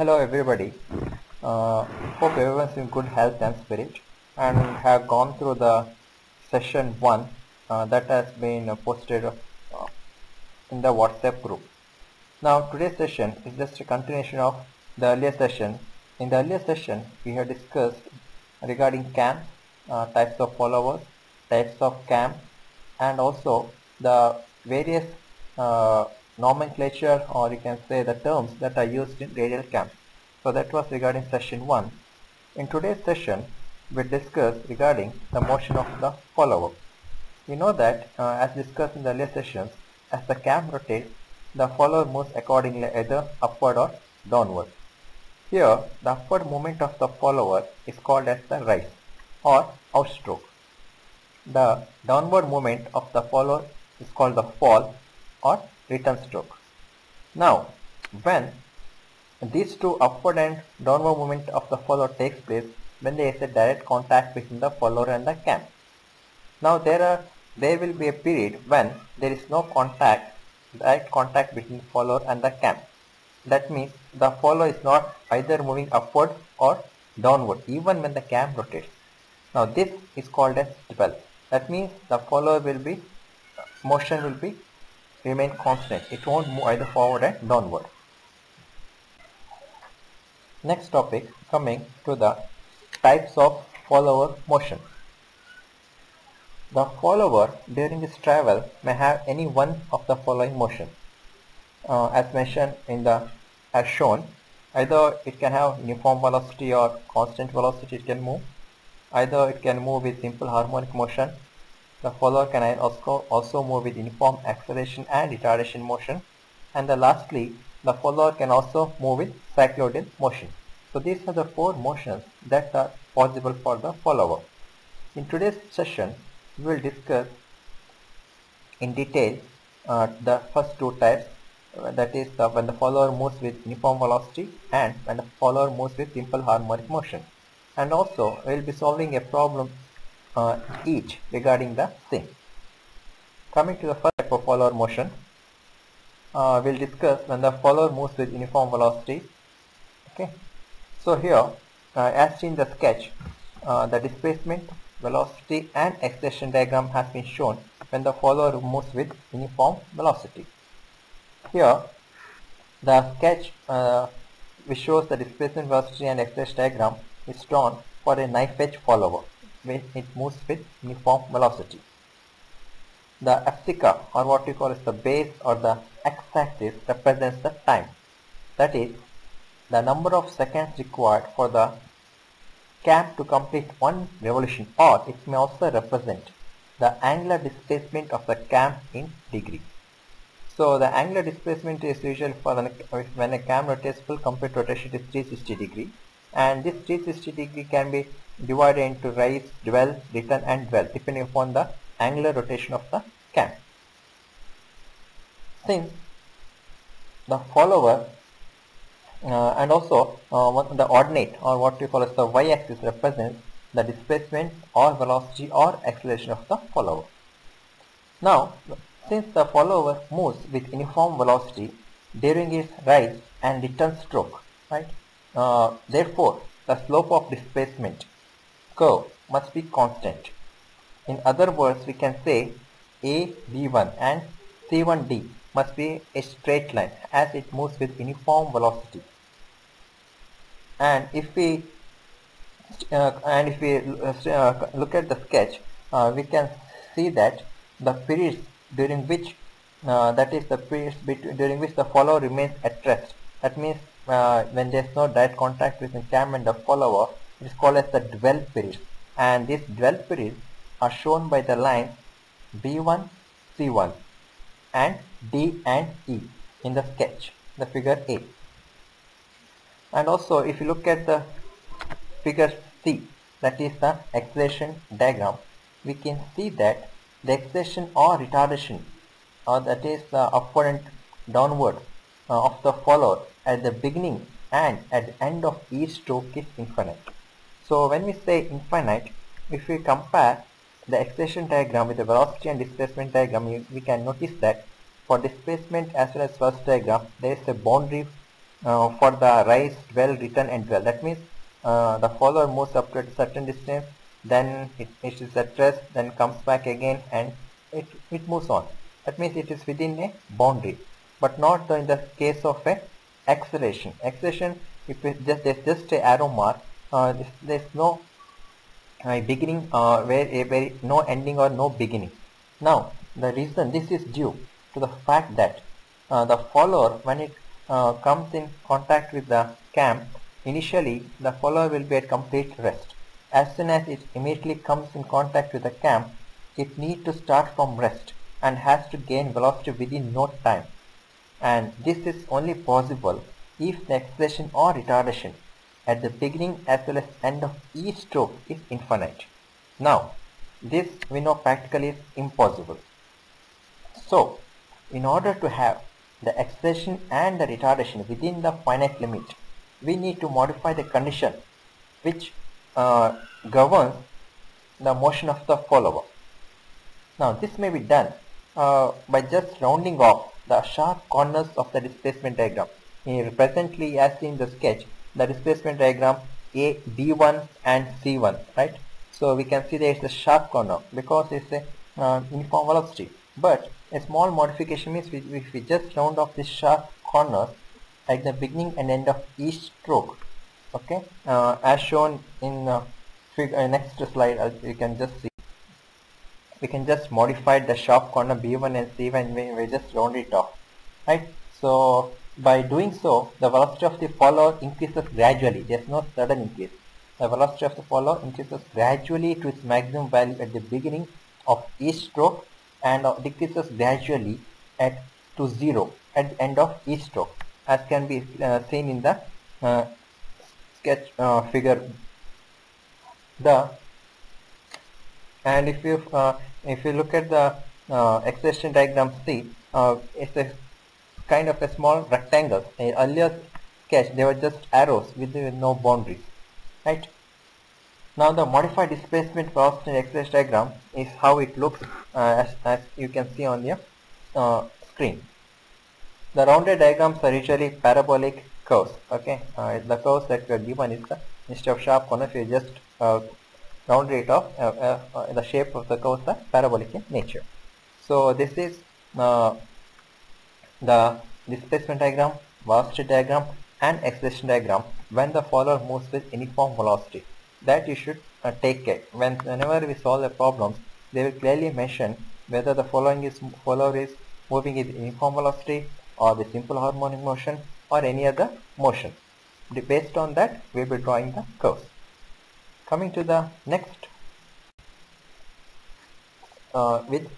Hello everybody. Uh, hope everyone's in good health and spirit and have gone through the session 1 uh, that has been uh, posted uh, in the WhatsApp group. Now today's session is just a continuation of the earlier session. In the earlier session we have discussed regarding CAM, uh, types of followers, types of CAM and also the various uh, nomenclature or you can say the terms that are used in radial cam. So that was regarding session 1. In today's session we discuss regarding the motion of the follower. We know that uh, as discussed in the earlier sessions as the cam rotates the follower moves accordingly either upward or downward. Here the upward movement of the follower is called as the rise or outstroke. The downward movement of the follower is called the fall or return stroke. Now, when these two upward and downward movement of the follower takes place when there is a direct contact between the follower and the cam. Now there are there will be a period when there is no contact direct contact between follower and the cam. That means the follower is not either moving upward or downward even when the cam rotates. Now this is called as dwell. That means the follower will be motion will be remain constant. It won't move either forward and downward. Next topic coming to the types of follower motion. The follower during its travel may have any one of the following motion. Uh, as mentioned in the as shown, either it can have uniform velocity or constant velocity it can move. Either it can move with simple harmonic motion the follower can also, also move with uniform acceleration and retardation motion. And the lastly, the follower can also move with cycloidal motion. So these are the four motions that are possible for the follower. In today's session, we will discuss in detail uh, the first two types uh, that is uh, when the follower moves with uniform velocity and when the follower moves with simple harmonic motion. And also we will be solving a problem uh, each regarding the same. Coming to the first type of follower motion, uh, we'll discuss when the follower moves with uniform velocity. Okay, so here, uh, as seen in the sketch, uh, the displacement, velocity, and acceleration diagram has been shown when the follower moves with uniform velocity. Here, the sketch uh, which shows the displacement, velocity, and acceleration diagram is drawn for a knife edge follower when it moves with uniform velocity. The abscissa or what we call as the base or the x-axis represents the time. That is the number of seconds required for the cam to complete one revolution or it may also represent the angular displacement of the cam in degree. So the angular displacement is usually for the, when a cam rotates full complete rotation is 360 degree and this 360 degree can be divided into rise, dwell, return and dwell depending upon the angular rotation of the cam. Since the follower uh, and also uh, the ordinate or what we call as the y-axis represents the displacement or velocity or acceleration of the follower. Now since the follower moves with uniform velocity during its rise and return stroke right uh, therefore the slope of displacement curve must be constant. In other words, we can say AB1 and C1D must be a straight line as it moves with uniform velocity. And if we uh, and if we uh, look at the sketch, uh, we can see that the periods during which uh, that is the periods during which the follower remains at rest. That means uh, when there is no direct contact between cam and the follower, it is called as the dwell period and these dwell periods are shown by the lines B1, C1 and D and E in the sketch, the figure A. And also if you look at the figure C, that is the acceleration diagram, we can see that the acceleration or retardation or that is the upward and downward uh, of the follower at the beginning and at the end of each stroke is infinite. So when we say infinite, if we compare the acceleration diagram with the velocity and displacement diagram, we can notice that for displacement as well as velocity diagram, there is a boundary uh, for the rise, dwell, return and dwell. That means uh, the follower moves up to a certain distance, then it, is at rest, then comes back again and it, it moves on. That means it is within a boundary, but not in the case of a acceleration. Acceleration, if it just there's just a arrow mark, uh, there's no uh, beginning uh, where very no ending or no beginning. Now the reason this is due to the fact that uh, the follower when it uh, comes in contact with the cam initially the follower will be at complete rest. As soon as it immediately comes in contact with the cam it needs to start from rest and has to gain velocity within no time and this is only possible if the acceleration or retardation at the beginning as well as end of each stroke is infinite. Now, this we know practically is impossible. So, in order to have the acceleration and the retardation within the finite limit, we need to modify the condition which uh, governs the motion of the follower. Now, this may be done uh, by just rounding off the sharp corners of the displacement diagram. Here, presently as in the sketch, the displacement diagram A, B1 and C1, right? So we can see there is a sharp corner because it's a uh, uniform velocity. But a small modification means we, if we just round off this sharp corner at the beginning and end of each stroke, okay? Uh, as shown in uh, uh, next slide, uh, you can just see. We can just modify the sharp corner B1 and C1 and we, we just round it off, right? So by doing so, the velocity of the follower increases gradually. There is no sudden increase. The velocity of the follower increases gradually to its maximum value at the beginning of each stroke and decreases gradually at to zero at the end of each stroke as can be uh, seen in the uh, sketch uh, figure the and if you uh, if you look at the uh, acceleration diagram C uh, it's a kind of a small rectangle. In earlier sketch, they were just arrows with, no boundaries, right? Now the modified displacement velocity acceleration diagram is how it looks uh, as, as, you can see on the uh, screen. The rounded diagrams are usually parabolic curves. Okay, uh, the curves that we are given is the instead of sharp corners, we just round rate of Uh, uh, the shape of the curves are parabolic in nature. So this is the displacement diagram, velocity diagram and acceleration diagram when the follower moves with uniform velocity. That you should uh, take care. When, whenever we solve the problems, they will clearly mention whether the following is follower is moving with uniform velocity or the simple harmonic motion or any other motion. Based on that, we will be drawing the curves. Coming to the next uh, with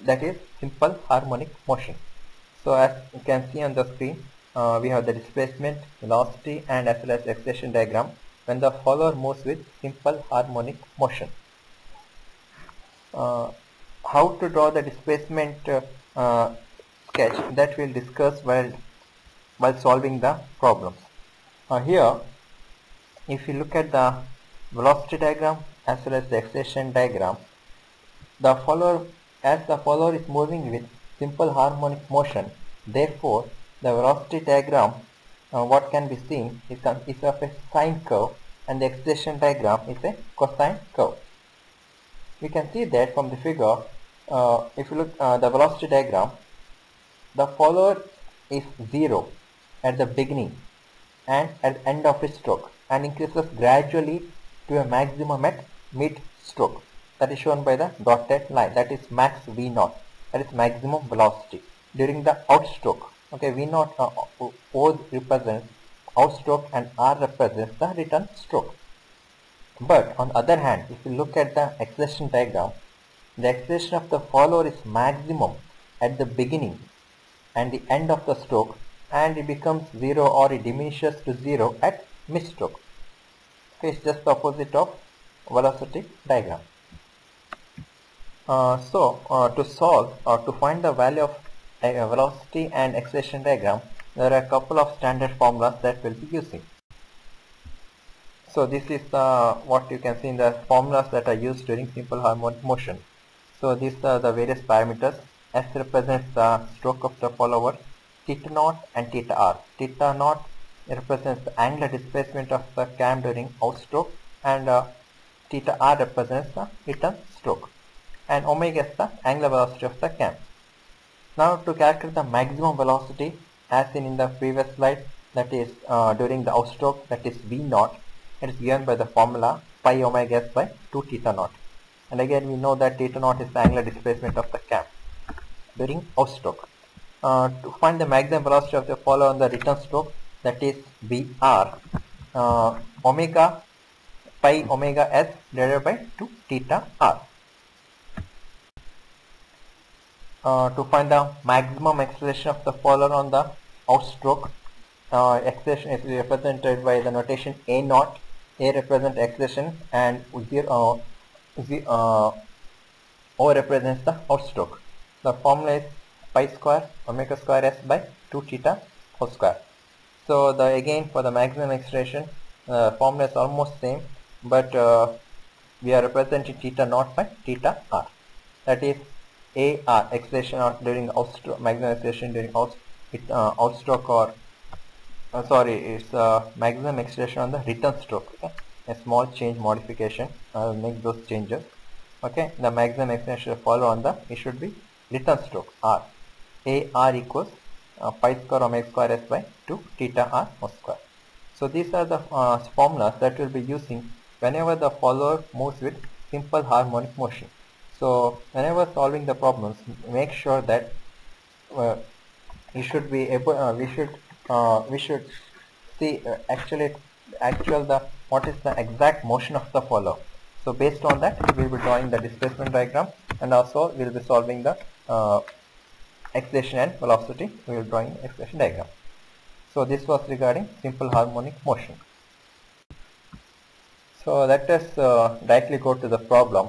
that is simple harmonic motion. So as you can see on the screen, uh, we have the displacement, velocity and as well as acceleration diagram when the follower moves with simple harmonic motion. Uh, how to draw the displacement uh, uh sketch that we'll discuss while, while solving the problems. Uh, here, if you look at the velocity diagram as well as the acceleration diagram, the follower as the follower is moving with simple harmonic motion. Therefore, the velocity diagram uh, what can be seen is, is of a sine curve and the acceleration diagram is a cosine curve. We can see that from the figure uh, if you look uh, the velocity diagram the follower is 0 at the beginning and at the end of its stroke and increases gradually to a maximum at mid stroke. That is shown by the dotted line. That is max v naught that is maximum velocity during the outstroke okay v naught uh, o represents outstroke and r represents the return stroke. But on the other hand if you look at the acceleration diagram the acceleration of the follower is maximum at the beginning and the end of the stroke and it becomes zero or it diminishes to zero at mid stroke it's just the opposite of velocity diagram uh, so uh, to solve or to find the value of a velocity and acceleration diagram there are a couple of standard formulas that we'll be using. So this is uh, what you can see in the formulas that are used during simple harmonic motion. So these are the various parameters. S represents the stroke of the follower, theta naught and theta r. Theta naught represents the angular displacement of the cam during outstroke and uh, theta r represents the return stroke and omega is the angular velocity of the cam. Now to calculate the maximum velocity as seen in the previous slide that is uh, during the outstroke that is v naught it is given by the formula pi omega s by 2 theta naught and again we know that theta naught is the angular displacement of the cam during outstroke. Uh, to find the maximum velocity of the follower on the return stroke that is Vr uh, omega pi omega s divided by 2 theta r. Uh, to find the maximum acceleration of the follower on the outstroke uh, acceleration is represented by the notation a naught. A represents acceleration and zero, uh, uh, o represents the outstroke. The formula is pi square omega square s by 2 theta whole square so the again for the maximum acceleration uh, formula is almost same but uh, we are representing theta naught by theta r. That is a r acceleration or during outstroke maximum acceleration during out, it, uh, outstroke or uh, sorry it's uh, maximum acceleration on the return stroke okay? A small change modification I'll make those changes okay? The maximum acceleration follow on the it should be return stroke r. A r equals uh, pi square omega square s by 2 theta r square. So these are the uh, formulas that we'll be using whenever the follower moves with simple harmonic motion. So whenever solving the problems make sure that uh, you should be able uh, we should uh, we should see uh, actually actual the what is the exact motion of the follower. So based on that we will be drawing the displacement diagram and also we will be solving the uh, acceleration and velocity we will drawing acceleration diagram. So this was regarding simple harmonic motion. So let us uh, directly go to the problem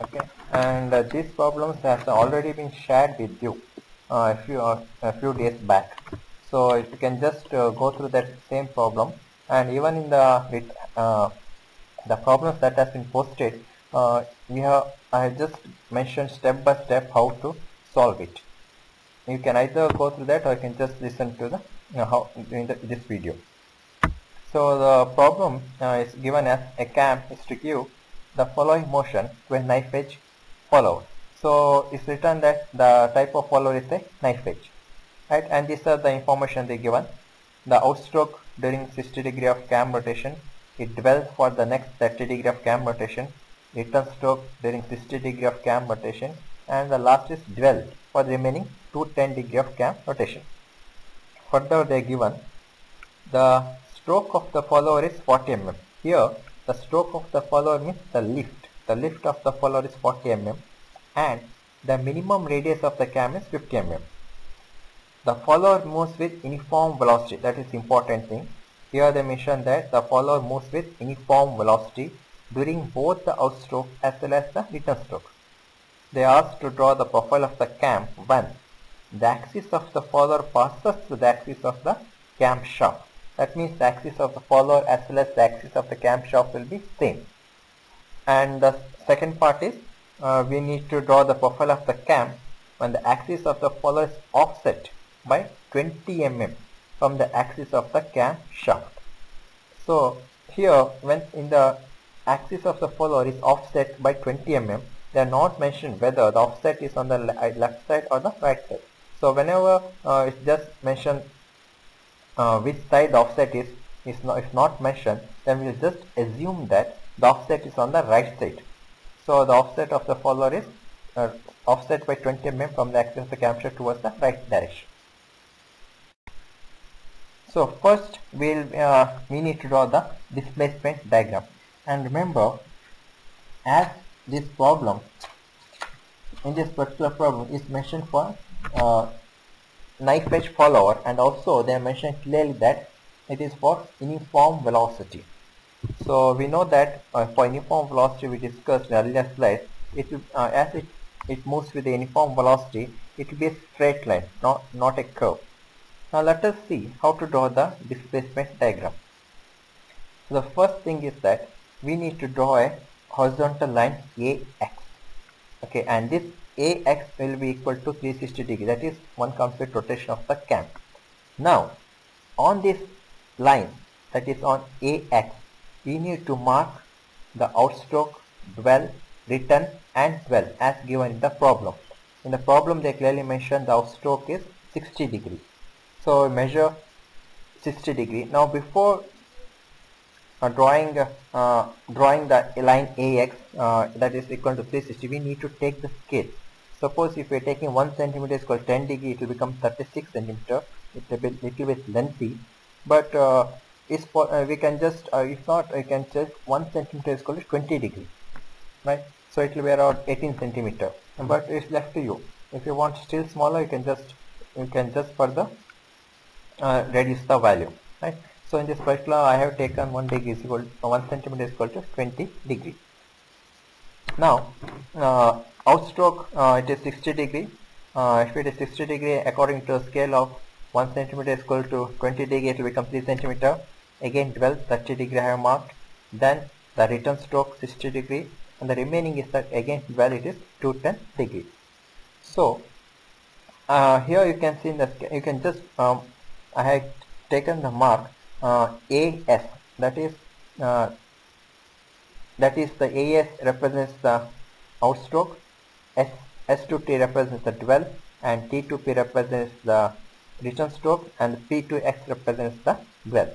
okay? And uh, these problems has already been shared with you uh, a few uh, a few days back. So you can just uh, go through that same problem. And even in the uh, the problems that has been posted we have I have just mentioned step by step how to solve it you can either go through that or you can just listen to the you know, how in the, this video. So the problem uh, is given as a cam is to give the following motion to a knife edge follower. So it's written that the type of follower is a knife edge right? And these are the information they given. The outstroke during 60 degree of cam rotation it dwells for the next 30 degree of cam rotation. Return stroke during 60 degree of cam rotation and the last is dwell for the remaining 210 degree of cam rotation. Further they given the stroke of the follower is 40 mm. Here the stroke of the follower means the lift. The lift of the follower is 40 mm and the minimum radius of the cam is 50 mm. The follower moves with uniform velocity. That is important thing. Here they mention that the follower moves with uniform velocity during both the outstroke as well as the return stroke. They asked to draw the profile of the cam when the axis of the follower passes through the axis of the camshaft. That means the axis of the follower as well as the axis of the camshaft will be same. And the second part is uh, we need to draw the profile of the cam when the axis of the follower is offset by 20 mm from the axis of the cam shaft. So here when in the axis of the follower is offset by 20 mm they are not mentioned whether the offset is on the uh, left side or the right side. So whenever uh, it's just mentioned uh, which side the offset is is not if not mentioned then we'll just assume that the offset is on the right side. So the offset of the follower is uh, offset by 20 mm from the axis of the camshaft towards the right direction. So first we'll uh, we need to draw the displacement diagram. And remember as this problem. In this particular problem is mentioned for uh, knife edge follower and also they mentioned clearly that it is for uniform velocity. So we know that uh, for uniform velocity we discussed in earlier slide it uh, as it it moves with the uniform velocity it will be a straight line not not a curve. Now let us see how to draw the displacement diagram. So the first thing is that we need to draw a horizontal line AX okay and this AX will be equal to 360 degree that is one complete rotation of the cam now on this line that is on AX, we need to mark the outstroke, dwell, return and dwell as given in the problem. In the problem they clearly mention the outstroke is 60 degree. So measure 60 degree. Now before drawing uh, drawing the line AX uh, that is equal to 360 we need to take the scale. Suppose if we are taking 1 centimeter is to 10 degree it will become 36 centimeter. It's a bit little bit lengthy. But uh, uh, we can just uh, if not we can just 1 centimeter is to 20 degree right? So it will be around 18 centimeter. But it's left to you. If you want still smaller you can just you can just further uh, reduce the value right so in this particular I have taken 1 degree is equal to 1 centimeter is equal to 20 degree. Now uh, outstroke uh, it is 60 degree. Uh, if it is 60 degree according to a scale of 1 centimeter is equal to 20 degree it will become 3 centimeter. Again 12 30 degree I have marked. Then the return stroke 60 degree. And the remaining is that again well it is 210 degree. So uh, here you can see in the you can just um, I have taken the mark. uh, AS that is uh, that is the AS represents the outstroke S, S to T represents the dwell and T to P represents the return stroke and P to X represents the dwell.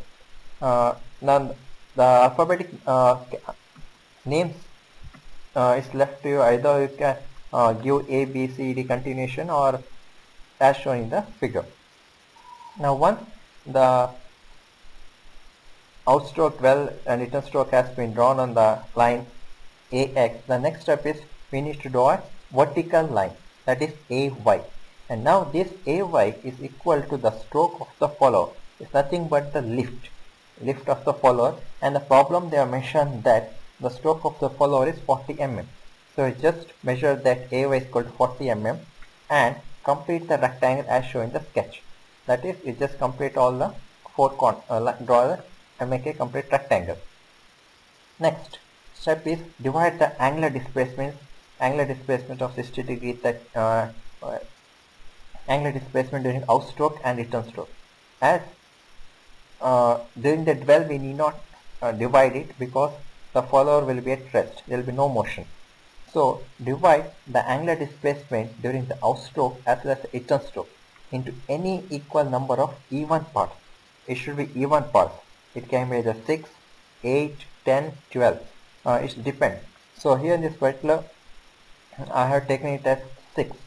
Uh, now the alphabetic uh, names uh, is left to you either you can uh, give A, B, C, D continuation or as shown in the figure. Now once the outstroke well and return stroke has been drawn on the line AX, the next step is we need to draw a vertical line that is AY and now this AY is equal to the stroke of the follower it's nothing but the lift lift of the follower and the problem they are mentioned that the stroke of the follower is 40 mm. So just measure that AY is equal to 40 mm and complete the rectangle as shown in the sketch. That is, you just complete all the four con uh, draw the and make a complete rectangle. Next step is divide the angular displacement angular displacement of 60 degrees that uh, uh, angular displacement during outstroke and return stroke. As uh, during the dwell we need not uh, divide it because the follower will be at rest there will be no motion so divide the angular displacement during the outstroke as well as the return stroke into any equal number of even parts it should be even parts it can be either 6 8 10 12 uh, it depends so here in this particular I have taken it as 6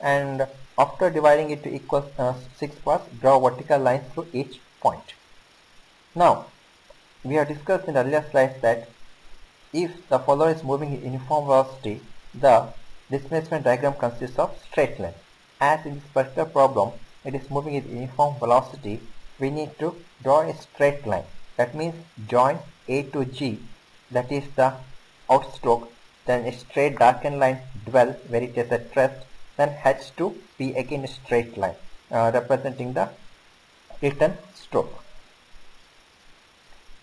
and after dividing it to equal uh, 6 parts draw vertical lines through each point. Now, we have discussed in the earlier slides that if the follower is moving in uniform velocity, the displacement diagram consists of straight line. As in this particular problem, it is moving in uniform velocity, we need to draw a straight line. That means join A to G, that is the outstroke, then a straight darkened line dwell where it is at rest, then H to P again a straight line uh, representing the return stroke.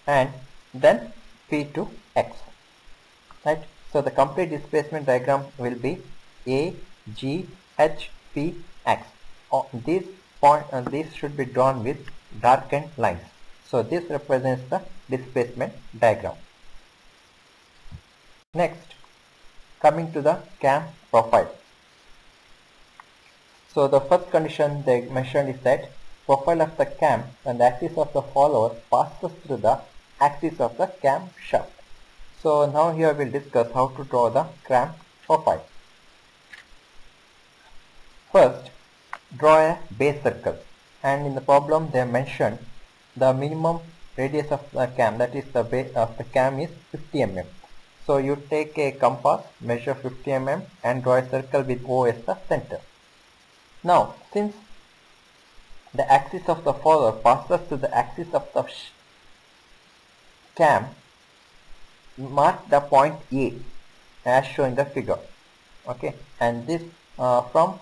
And then P to X right? So the complete displacement diagram will be A G H P X. Oh, this point uh, this should be drawn with darkened lines so this represents the displacement diagram next coming to the cam profile so the first condition they mentioned is that profile of the cam and the axis of the follower passes through the axis of the cam shaft. So now here we'll discuss how to draw the cam profile. First, draw a base circle and in the problem they mentioned the minimum radius of the cam that is the base of the cam is 50 mm. So you take a compass, measure 50 mm and draw a circle with O as the center. Now since the axis of the follower passes to the axis of the cam mark the point A as shown in the figure okay and this uh, from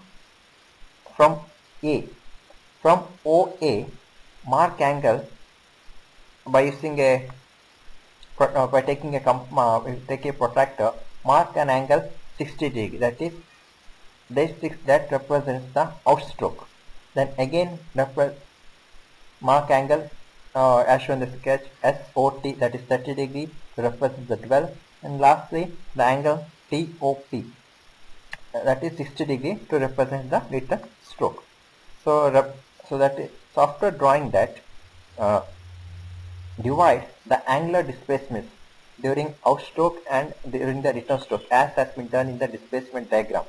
from A from OA mark angle by using a uh, by taking a uh, take a protractor mark an angle 60 degree that is this that represents the outstroke then again mark angle uh, as shown in the sketch SOT that is 30 degree to represent the dwell and lastly the angle TOP that is 60 degree to represent the return stroke. So, so that after drawing that uh, divide the angular displacements during outstroke and during the return stroke as has been done in the displacement diagram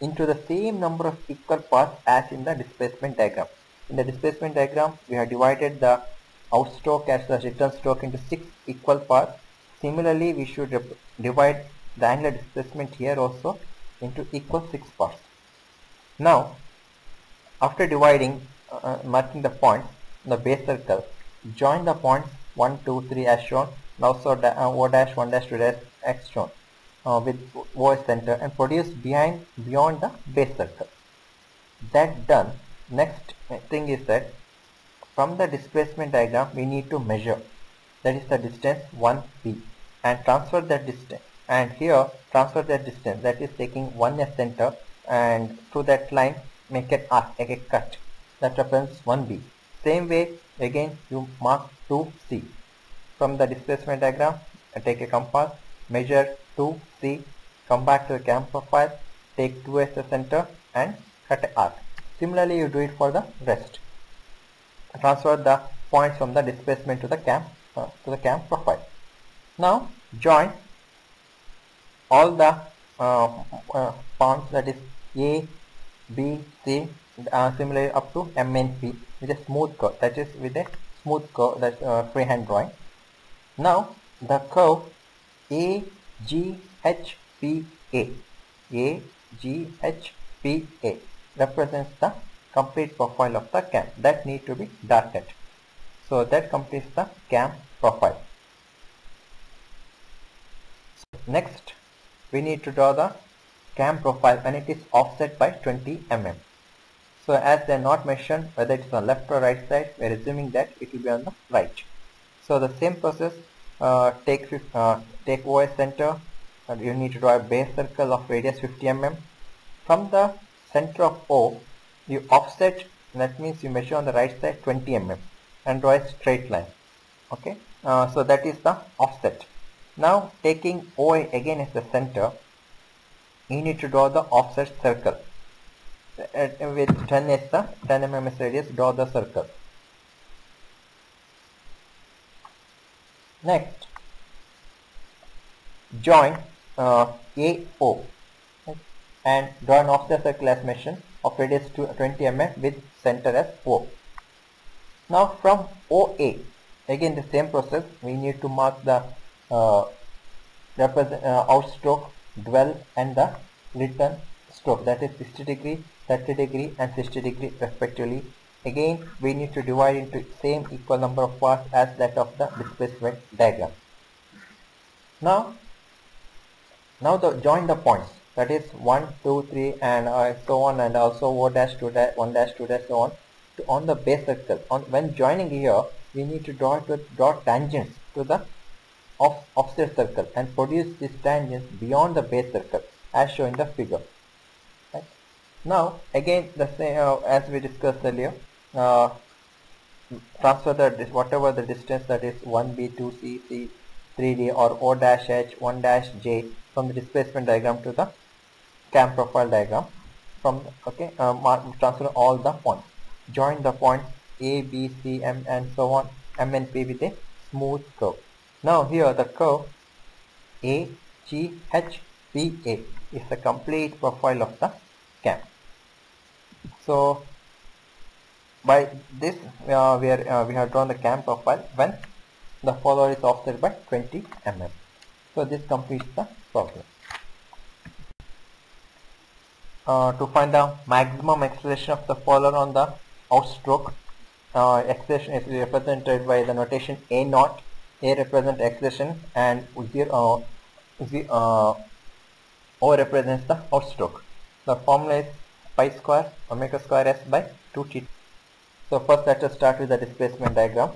into the same number of equal parts as in the displacement diagram. In the displacement diagram, we have divided the outstroke as the return stroke into six equal parts. Similarly, we should divide the angular displacement here also into equal six parts. Now, after dividing, uh, marking the points in the base circle, join the points 1, 2, 3 as shown, and also uh, O dash, 1 dash, 2 dash as shown uh, with OS center and produce behind beyond the base circle. That done, next thing is that from the displacement diagram we need to measure. That is the distance 1b and transfer that distance. And here transfer that distance that is taking 1 as center and through that line make an arc, make a cut that represents 1b. Same way again you mark 2c. From the displacement diagram take a compass, measure 2c, come back to the cam profile, take 2 as the center and cut an arc. Similarly you do it for the rest. Transfer the points from the displacement to the cam uh, to the cam profile. Now join all the uh, uh, points that is A, B, C uh, similarly up to MNP with a smooth curve that is with a smooth curve that's uh, freehand drawing. Now the curve A, G, H, P, A, A, G, H, P, A represents the complete profile of the cam that need to be darkened. So that completes the cam profile. Next we need to draw the cam profile when it is offset by 20 mm. So as they are not mentioned whether it is on left or right side, we are assuming that it will be on the right. So the same process, uh, take uh, take center, and you need to draw a base circle of radius 50 mm. From the center of O, you offset, that means you measure on the right side 20 mm and draw a straight line. Okay, uh, so that is the offset. Now taking OA again as the center, you need to draw the offset circle. With 10 as the 10 mm radius, draw the circle. Next, join uh, AO and draw an offset circle as mentioned. Of radius to 20 mm with center as O. Now from OA, again the same process, we need to mark the uh, represent uh, outstroke, dwell and the return stroke. That is 60 degree, 30 degree and 60 degree respectively. Again we need to divide into same equal number of parts as that of the displacement diagram. Now, now the join the points that is 1, 2, 3 and uh, so on and also O dash 2 dash 1 dash 2 dash so on to, on the base circle. On, when joining here we need to draw to draw tangents to the off, offset circle and produce these tangents beyond the base circle as shown in the figure. Now again the same uh, as we discussed earlier uh, transfer the whatever the distance that is 1b 2c c 3d or o dash h 1 dash j from the displacement diagram to the cam profile diagram from okay uh, transfer all the points. Join the points a b c m and so on m and p with a smooth curve. Now here the curve A G H P A is the complete profile of the cam. So by this uh, we, are, uh, we have drawn the cam profile when the follower is offset by 20 mm. So this completes the problem. Uh, to find the maximum acceleration of the follower on the outstroke, uh, acceleration is represented by the notation A naught a represents acceleration and 0, uh, O represents the outstroke. The formula is pi square omega square s by 2 t. So first let us start with the displacement diagram.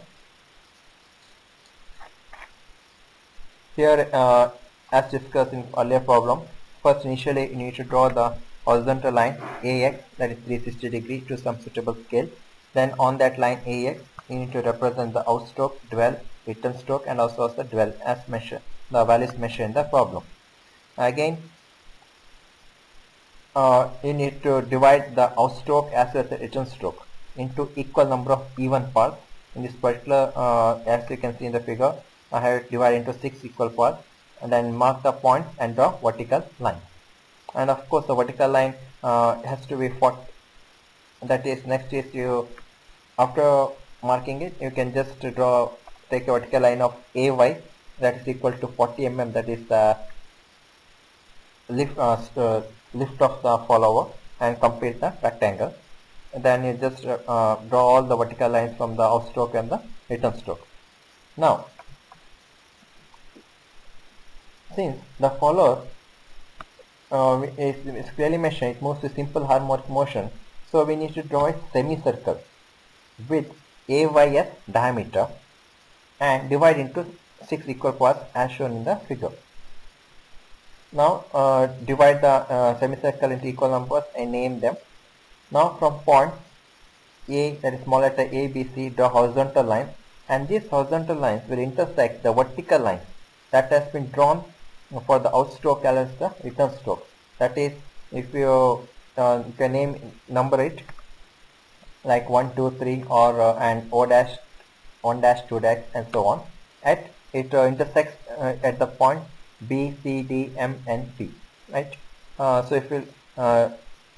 Here uh, as discussed in earlier problem, first initially you need to draw the horizontal line AX that is 360 degree to some suitable scale. Then on that line AX you need to represent the outstroke, dwell, return stroke and also the dwell as mentioned, the values mentioned in the problem. Again, uh, you need to divide the outstroke as well as the return stroke into equal number of even parts. In this particular, uh, as you can see in the figure, I have divided into six equal parts and then mark the points and draw vertical line. And of course, the vertical line uh, has to be 40. That is, next is you after marking it, you can just draw take a vertical line of AY that is equal to 40 mm. That is the lift uh, uh, lift of the follower and complete the rectangle. Then you just uh, draw all the vertical lines from the out stroke and the return stroke. Now since the follower uh, is, is clearly mentioned it moves with simple harmonic motion so we need to draw a semicircle with AYS diameter and divide into 6 equal parts as shown in the figure now uh, divide the uh, semicircle into equal numbers and name them. Now from point A that is small letter A, B, C draw horizontal lines and these horizontal lines will intersect the vertical line that has been drawn for the outstroke as the return stroke. That is if you, uh, you can name number it like 1, 2, 3 or uh, and O dash 1 dash 2 dash and so on at it uh, intersects uh, at the point B, C, D, M, and P, right? Uh, so if you uh,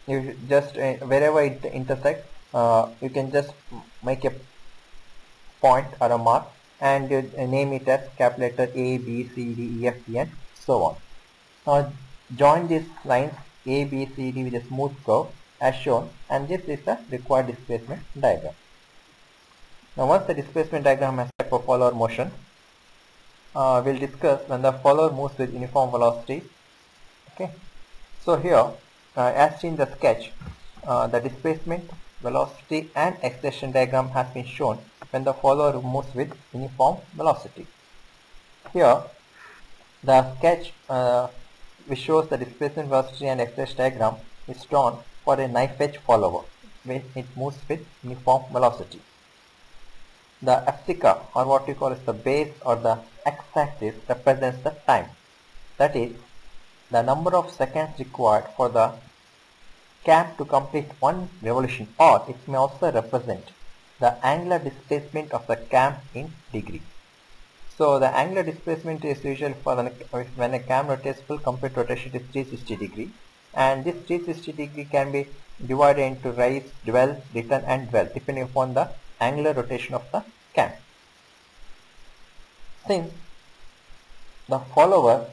you just uh, wherever it intersects, uh, you can just make a point or a mark and you name it as capital letter A, B, C, D, E, F, G, and so on. Now join these lines A, B, C, D with a smooth curve as shown, and this is the required displacement diagram. Now once the displacement diagram has a follower motion, uh, we'll discuss when the follower moves with uniform velocity. Okay. So here uh, as seen in the sketch uh, the displacement velocity and acceleration diagram has been shown when the follower moves with uniform velocity. Here the sketch uh, which shows the displacement velocity and acceleration diagram is drawn for a knife edge follower when it moves with uniform velocity. The abscissa or what we call as the base or the x-axis represents the time. That is, the number of seconds required for the cam to complete one revolution or it may also represent the angular displacement of the cam in degree. So the angular displacement is usually for when a cam rotates full complete rotation is 360 degree and this 360 degree can be divided into rise, dwell, return and dwell depending upon the angular rotation of the cam since the follower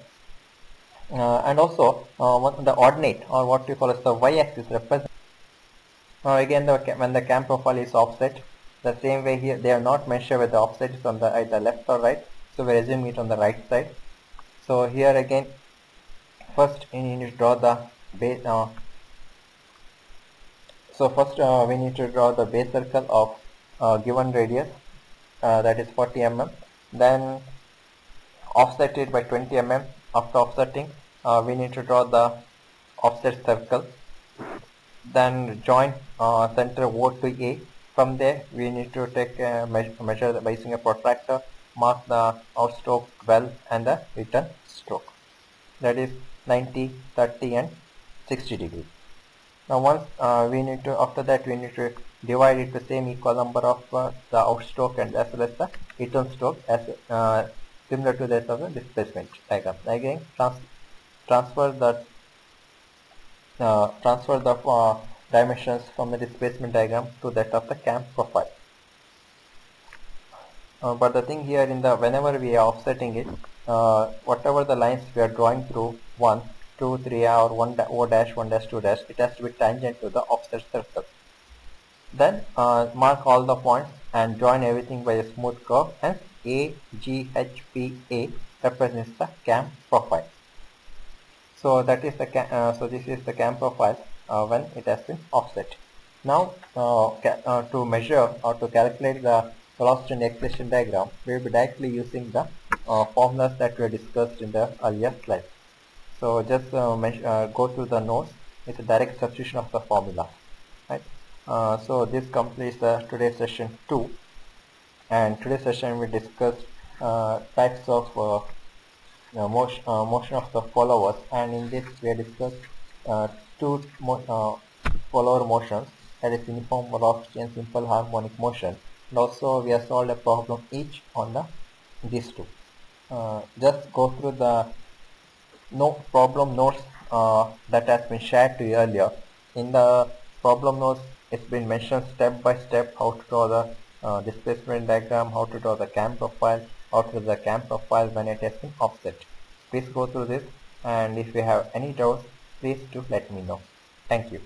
uh, and also uh, the ordinate or what we call as the y-axis represents uh, again the, when the cam profile is offset the same way here they are not mentioned with the offset is on the either left or right so we assume it on the right side. So here again first you need to draw the base uh, so first uh, we need to draw the base circle of uh, given radius that is 40 mm then offset it by 20 mm after offsetting uh, we need to draw the offset circle. Then join uh, center O to A. From there we need to take me measure by using a protractor mark the out stroke well and the return stroke. That is 90 30 and 60 degrees now once uh, we need to after that we need to divide it the same equal number of uh, the outstroke and as well as the return stroke as uh, similar to that of the displacement diagram. Again, trans transfer the uh, transfer the uh, dimensions from the displacement diagram to that of the cam profile. Uh, but the thing here in the whenever we are offsetting it, uh, whatever the lines we are drawing through 1, 2, 3 or 1 da O dash, 1 dash, 2 dash, it has to be tangent to the offset circle. Then uh, mark all the points and join everything by a smooth curve and AGHPA represents the cam profile. So that is the uh, so this is the cam profile uh, when it has been offset. Now uh, uh, to measure or to calculate the velocity and acceleration diagram, we will be directly using the uh, formulas that we discussed in the earlier slide. So just go through the notes. It's a direct substitution of the formula. Right. so this completes the today's session 2. and today's session we discussed uh, types of uh, uh, motion, uh, motion of the followers and in this we discussed uh, two mo uh, follower motions that is uniform velocity and simple harmonic motion and also we have solved a problem each on the these two uh, just go through the no problem notes uh, that has been shared to you earlier in the problem notes it's been mentioned step by step how to draw the uh, displacement diagram how to draw the cam profile how to draw the cam profile when it has been offset. Please go through this and if you have any doubts please do let me know. Thank you